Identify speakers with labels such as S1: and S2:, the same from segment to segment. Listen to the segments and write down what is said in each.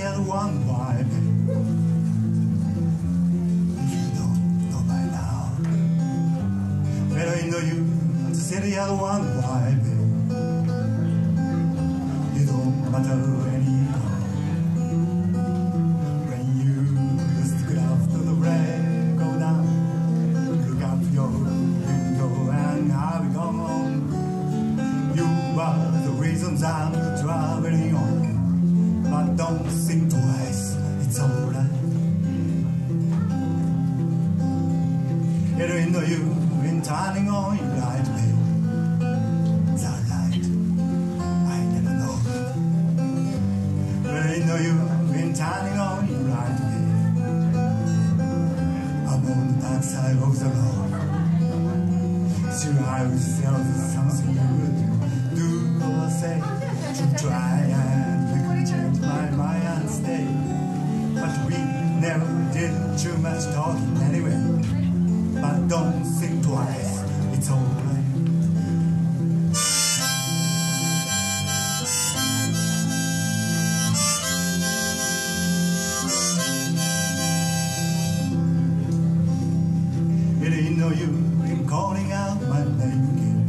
S1: had one wife. You don't know by now. But I know you, had one wife. You don't matter anymore. When you stick after the rain go down, look out your window and have it on. You are the reasons I'm traveling on. But don't think twice, it's alright. It ain't no you in turning on your light, babe. That light, I never know. It ain't no you in turning on your light, babe. I'm on the dark side of the road. Sure, I will tell you did too much talking anyway. But don't think twice, it's alright. It ain't no you in calling out my name again.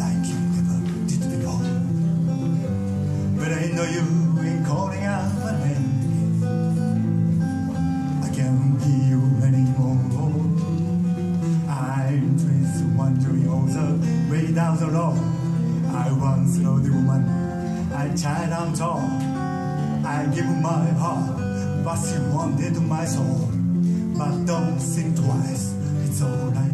S1: Like you never did before. But ain't no you in calling out my name I once loved the woman. I tried on tall. I give my heart, but she wanted my soul. But don't think twice, it's alright.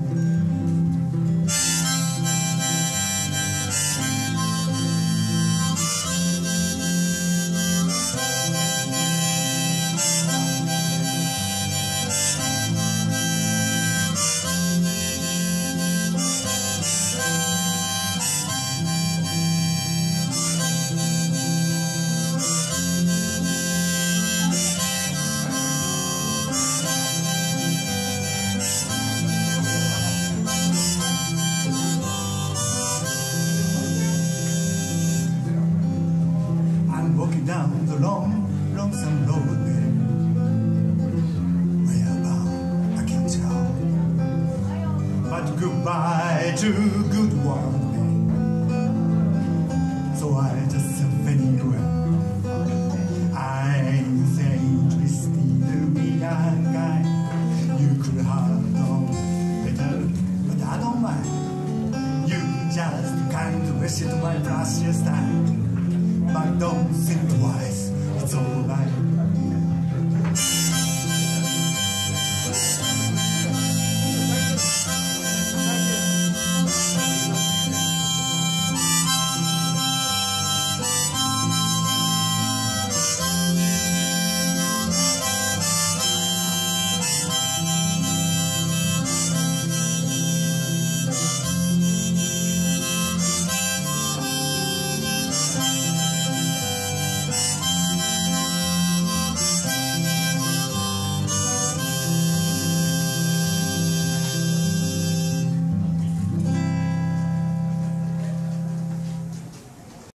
S1: Long, lonesome road. Where about I can't tell. But goodbye to good babe. So I just fade away. I'm saying be a guy. You could have done better, but I don't mind. You just wasted my precious time. But don't alright.